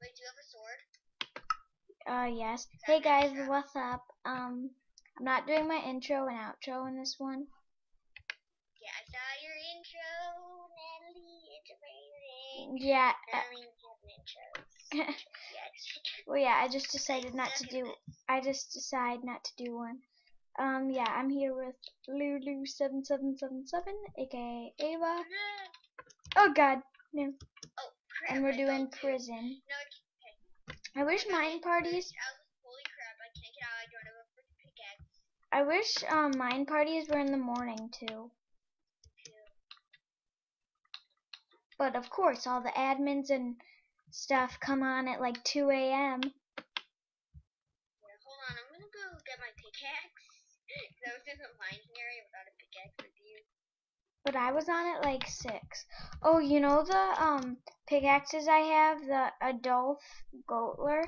Wait, do you have a sword? Uh, yes. Hey guys, what's up? Um, I'm not doing my intro and outro in this one. Yeah, I saw your intro, Natalie. It's amazing. Yeah. I Uh, don't even have an intro yet. well, yeah. I just decided not to do. I just decided not to do one. Um, yeah. I'm here with Lulu seven seven seven seven, aka Ava. Oh God, no. Crap. And we're I doing prison. No, it's I wish mine parties. I I. I. I wish um mine parties were in the morning too. But of course, all the admins and stuff come on at like 2 a.m. Yeah, hold on. I'm gonna go get my pickaxe. I was in the mining area without a pickaxe. But I was on at like 6. Oh, you know the um pickaxes I have, the Adolf Goetler?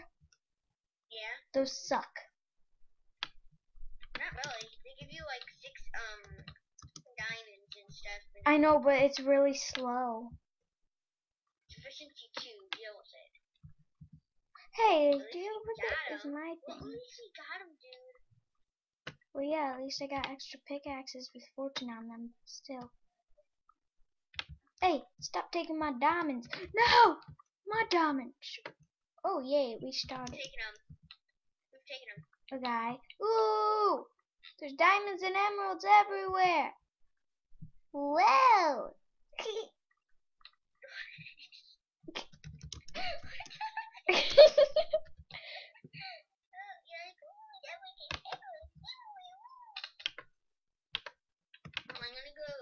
Yeah? Those suck. Not really. They give you like six um diamonds and stuff. And I know, but it's really slow. efficiency two. Deal with it. Hey, deal with it is 'em. my Well, at thing. least we got him, dude. Well, yeah, at least I got extra pickaxes with fortune on them. Still. Hey, stop taking my diamonds. No! My diamonds. Oh, yay, we started. We've taken them. We've taken them. Guy. Ooh! There's diamonds and emeralds everywhere. Whoa! Oh, you're like, ooh, yeah, we can emeralds. Um, I'm gonna go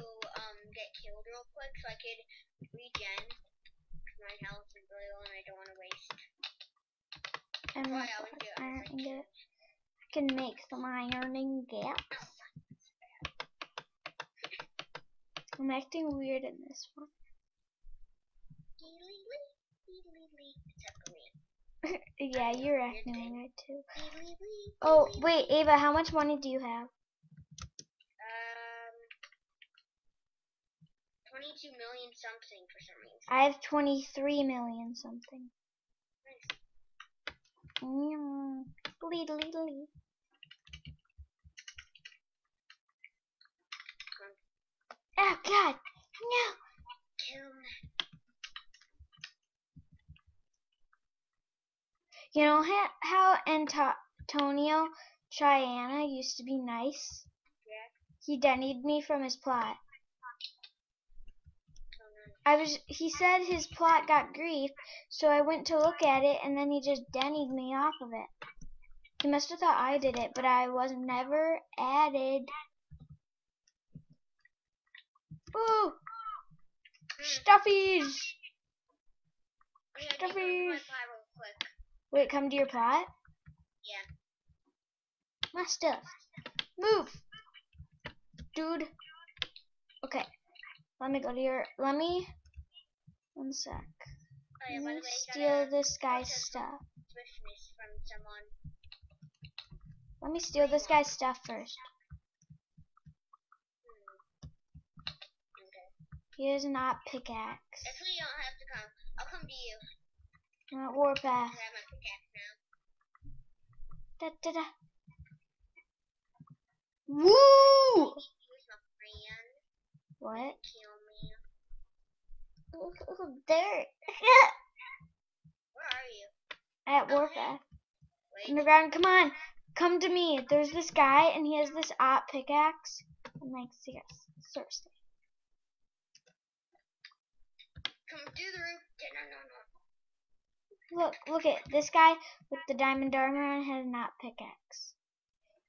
um get killed real quick so I could regen. 'Cause my health is really low and I don't want to waste. and Well, I always do. I iron was like, ingot. I can make some iron ingots. I'm acting weird in this one. Except for me. yeah, you're acting weird too. Oh, wait, Ava, how much money do you have? Um, 22 million something for some reason. I have 23 million something. Mm, lee, lee, lee. Oh, God. No. Kill me. You know how, how Antonio Triana used to be nice? He dennied me from his plot. I was he said his plot got grief, so I went to look at it and then he just dennied me off of it. He must have thought I did it, but I was never added. Ooh, stuffies! Stuffies. Wait, come to your plot? Yeah. My stuff. Move! Dude. Okay. Let me go to your let me one sec. Oh, yeah, Let me way, I got steal this guy's stuff. From someone. Let me steal this guy's stuff first. Hmm. He an op pickaxe. Actually, you don't have to come. I'll come to you. I'm at warpath. 'cause I have my pickaxe now. Da, da, da. Woo! What? Kill me. Look, there. Where are you? at Oh, uh, warpath. Underground, come on. Come to me. There's this guy, and he has this op pickaxe. I'm like, yes, seriously. Come do the roof. No, no, no. Look, look at this guy with the diamond armor on has an op pickaxe.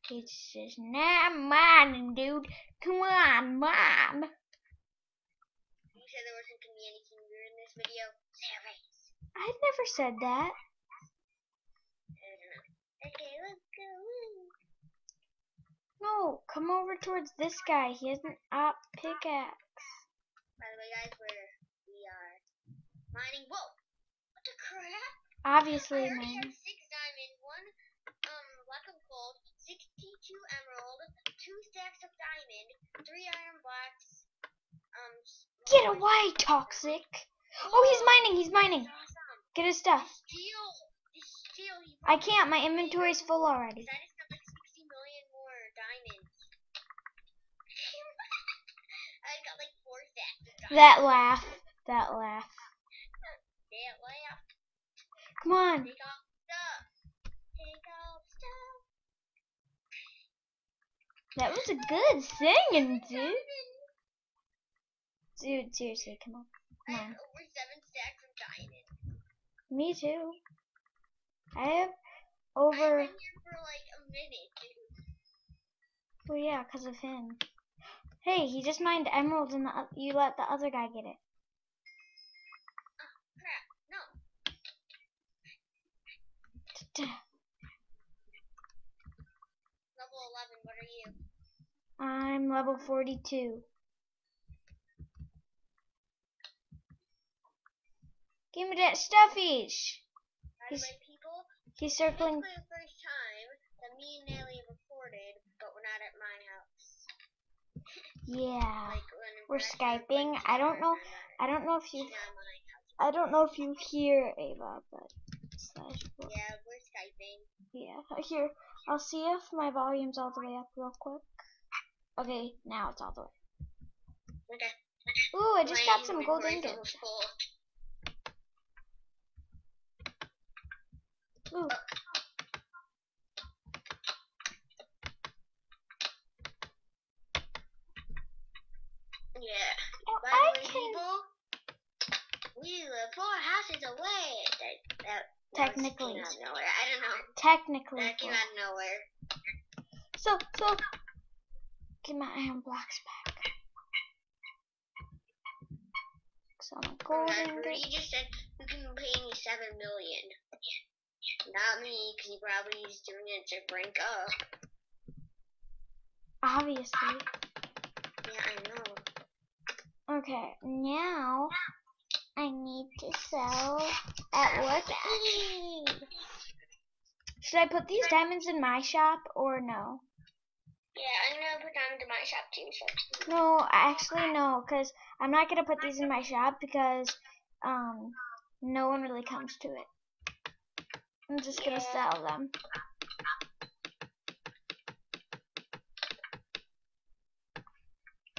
He says, nah, mining, dude. Come on, mine. You said there wasn't gonna be anything weird in this video. I've never said that. Okay, let's go. No, come over towards this guy. He has an op pickaxe. By the way, guys, we're we are mining. Whoa! Crap? Obviously, man. six diamond, one um black and gold, sixty-two emerald, two stacks of diamond, three iron blocks. Um. Get away, toxic. Oh, he's mining. He's mining. Get his stuff. Steal. Just steal. He I can't. My inventory's full already. That laugh. That got like 60 million more diamonds. I got like four stacks of diamonds. That laugh. That laugh. That laugh. Come on. Take off stuff. Take off stuff. That was a good singing, dude. Dude, seriously, come on. Come on. over seven stacks of diamonds. Me too. I have I've over. been here for like a minute, dude. Well, yeah, because of him. Hey, he just mined emeralds and the, you let the other guy get it. Crap. No. Level 11. What are you? I'm level 42. Give me that stuffies. He's- people, He's this circling. is the first time that me and Nelly recorded, but we're not at my house. Yeah. Like We're Skyping. I don't know. I don't know if you. she's not at my house. I don't know if you hear Ava, but slash. Yeah, we're Skyping. Yeah. Here, I'll see if my volume's all the way up real quick. Okay, now it's all the way. Okay. Ooh, I just got some gold ingots. Ooh. Yeah. Oh, By I way, can- people, we live four houses away. That, that, Technically. out of nowhere. I don't know. Technically. That came out of nowhere. So, so. Get my iron blocks back. Some gold Remember, ingots. he just said you can pay me seven million. Not me, because he probably is doing it to rank up. Obviously. Yeah, I know. Okay, now I need to sell at work. Should I put these diamonds in my shop or no? Yeah, I'm gonna put diamonds in my shop too. So. No, actually no, because I'm not gonna put these in my shop because um no one really comes to it. I'm just gonna Yeah. sell them.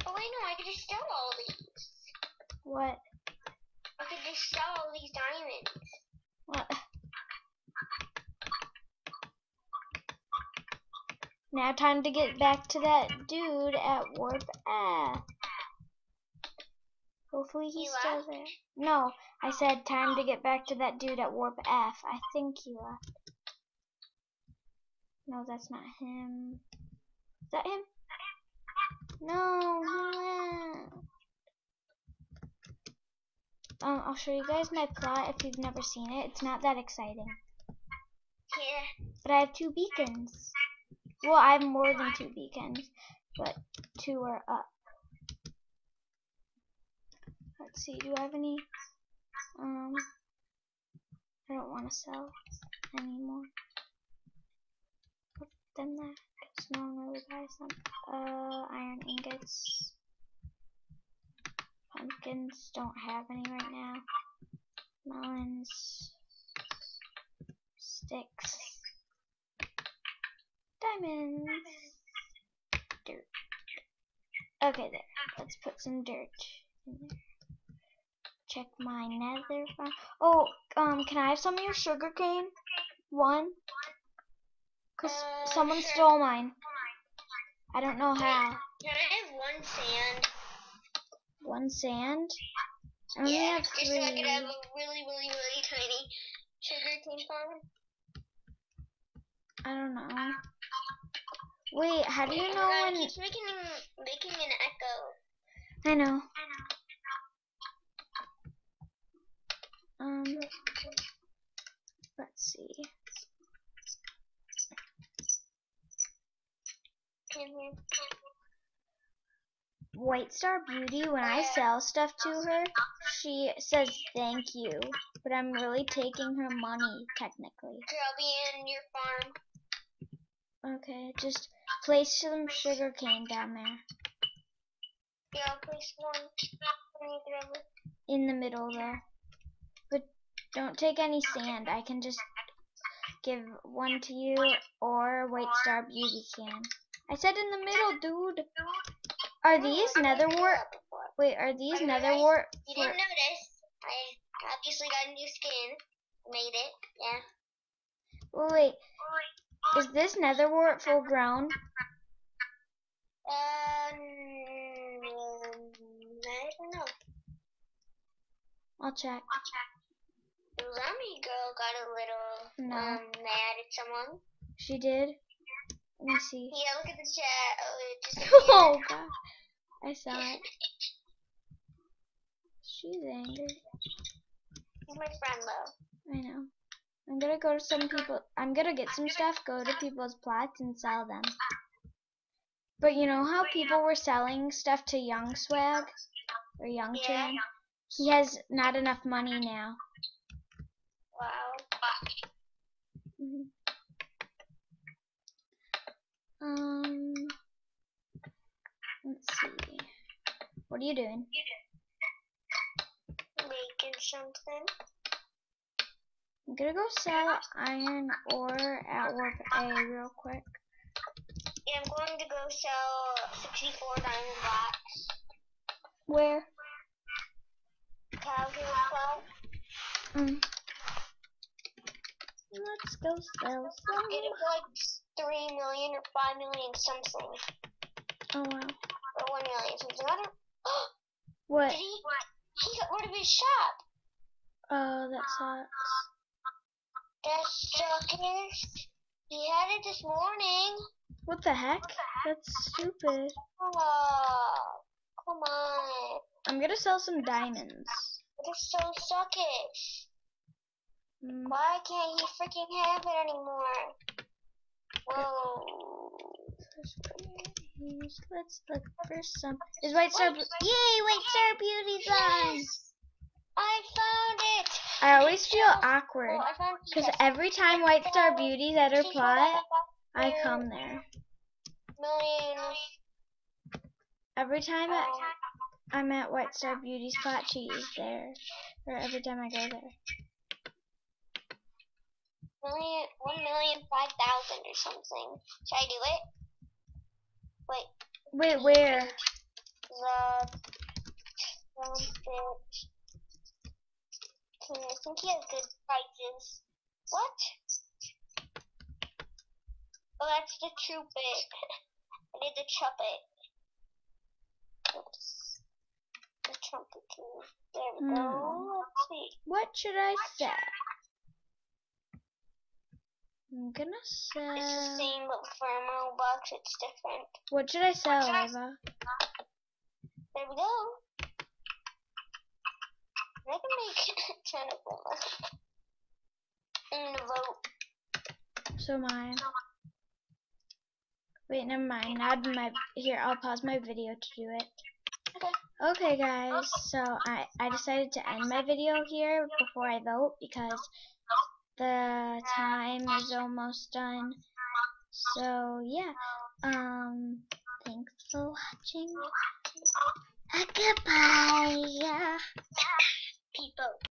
Oh wait, no, I could just sell all these. What? I could just sell all these diamonds. What? Now time to get back to that dude at Warp F. Hopefully he's He still there. No, I said time to get back to that dude at Warp F. I think he left. No, that's not him. Is that him? No, he left. Um, I'll show you guys my plot if you've never seen it. It's not that exciting. Yeah. But I have two beacons. Well, I have more than two beacons, but two are up. Let's see, do I have any? Um, I don't want to sell anymore. Put them there, no one really buys them. Uh, iron ingots. Pumpkins, don't have any right now. Melons. Sticks. Diamonds. Dirt. Okay, there. Let's put some dirt in there. Check my nether farm. Oh, um, can I have some of your sugar cane? One? Cause Uh, someone sure. stole mine. I don't know how. Can I have one sand? One sand? I only yeah, have just so I could have a really, really, really tiny sugar cane farm. I don't know. Wait, how do you Oh know God, when? it keeps making making an echo. I know. Um, let's see. Can you? White Star Beauty, when I sell stuff to her, she says thank you, but I'm really taking her money, technically. Here, I'll be in your farm. Okay, just place some sugar cane down there, Yeah, I'll place one. Let me grab it. in the middle though. But Don't take any sand. I can just give one to you, or White Star Beauty can. I said in the middle, dude. Are these I nether wart? Wait, are these nether wart? You didn't notice. I obviously got a new skin. Made it. Yeah. Wait, is this nether wart full grown? Um, I don't know. I'll check. The zombie girl got a little No. um mad at someone. She did. Let me see. Yeah, look at the chat. Oh, it just oh god, I saw it. She's angry. He's my friend though. I know. I'm gonna go to some people. I'm gonna get some stuff, go to people's plots, and sell them. But you know how people were selling stuff to Young Swag or Young Yeah. He has not enough money now. Wow. Mhm. Um, let's see. What are you doing? Making something. I'm gonna go sell iron ore at Warp A real quick. Yeah, I'm going to go sell 64 diamond blocks. Where? Calgary Club. Mm. Let's go sell some. Get it for like 3 million or 5 million something. Oh wow. Or 1 million something. I don't. What? Did he? He got rid of his shop. Oh, that sucks. That's suckers. He had it this morning. What the heck? That's stupid. Oh, come on. I'm gonna sell some diamonds. They're so suckish. Mm. Why can't he freaking have it anymore? Whoa. Let's look for some. Is White Star? Yay! White Star Beauty's on. Yes! I found it! I always feel awkward Oh, because every time White Star Beauty's at her plot, I come there. Million. Every time I, um, I'm at White Star Beauty's plot, she is there. Or every time I go there. Million, one million five thousand or something. Should I do it? Wait, Wait, where? the trumpet. I think he has good prices. What? Oh, that's the trumpet. I did the trumpet. Oops. The trumpet. There we go. Hmm. Let's see. What should I sell? I'm gonna It's the same, but for a Robux, it's different. What should I sell, Eva? There we go. I can make a ton of them. I'm gonna vote. So mine. Wait, never mind. Now my here. I'll pause my video to do it. Okay. Okay, guys. So I I decided to end my video here before I vote because the time is almost done. So yeah. Um. Thanks for watching. Goodbye. People.